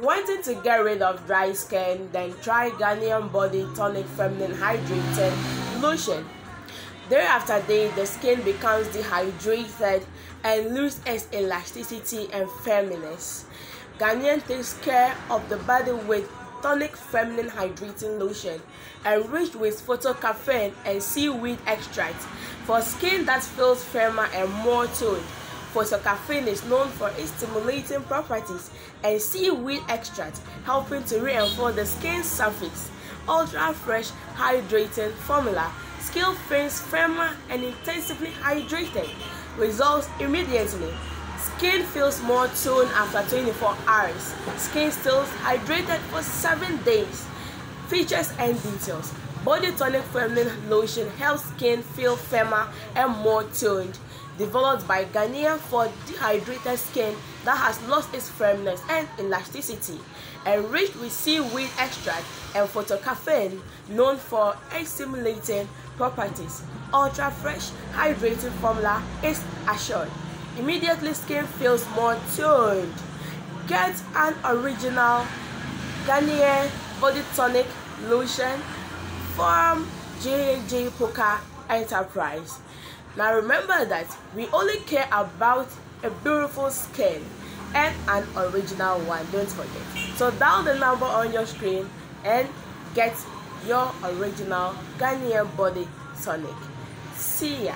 Wanting to get rid of dry skin, then try Garnier Body Tonic Feminine Hydrating Lotion. Day after day, the skin becomes dehydrated and loses its elasticity and firmness. Garnier takes care of the body with tonic feminine hydrating lotion enriched with phytocaffeine and seaweed extract for skin that feels firmer and more toned. Phytocaffeine is known for its stimulating properties and seaweed extract helping to reinforce the skin's surface. Ultra fresh hydrating formula. Skin feels firmer and intensively hydrated. Results immediately. Skin feels more toned after 24 hours. Skin stays hydrated for 7 days. Features and details. Body tonic feminine lotion helps skin feel firmer and more toned developed by Garnier for dehydrated skin that has lost its firmness and elasticity, enriched with seaweed extract and phytocaffeine, known for its stimulating properties. Ultra fresh, hydrating formula is assured. Immediately skin feels more toned. Get an original Garnier body tonic lotion from JJ Poker Enterprise. Now remember that we only care about a beautiful skin and an original one. Don't forget. So dial the number on your screen and get your original Ghanaian body tonic. See ya.